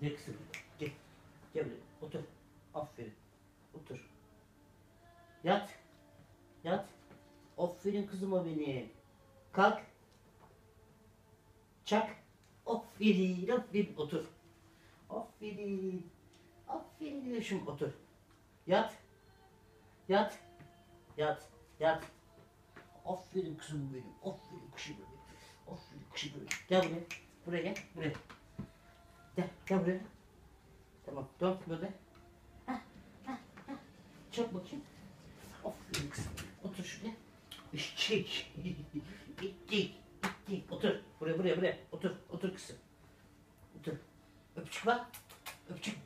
Gel kızım. Gel. Gel buraya. Otur. Aferin. Otur. Yat. Yat. Aferin kızıma benim. Kalk. Çak. Aferin. Aferin. Otur. Aferin. Aferin Güneşim. Otur. Yat. Yat. Yat. Yat. Aferin kızım benim. Aferin kızım benim. Aferin kızım benim. Gel buraya. Buraya gel. Buraya. Gel. Buraya. Tamam. Dön böyle. Hah, hah, hah. Çak bakayım. Aferin kızım. Otur şuraya. İşçik. İttik. İttik. Otur. Buraya buraya buraya. Otur. Otur kızım. Otur. Öpücük var. Öpücük.